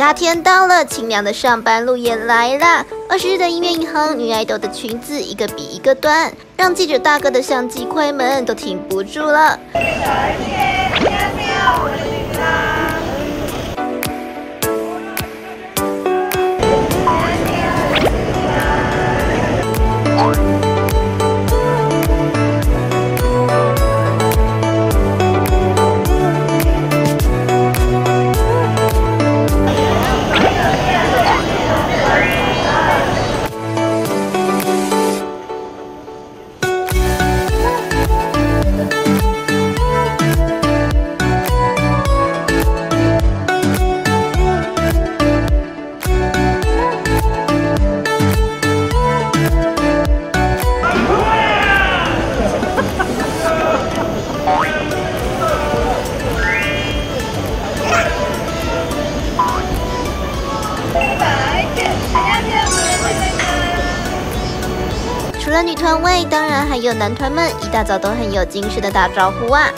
夏天到了，清凉的上班路也来了。二十日的音乐银行，女爱豆的裙子一个比一个短，让记者大哥的相机快门都停不住了。除了女团外，当然还有男团们，一大早都很有精神的打招呼啊！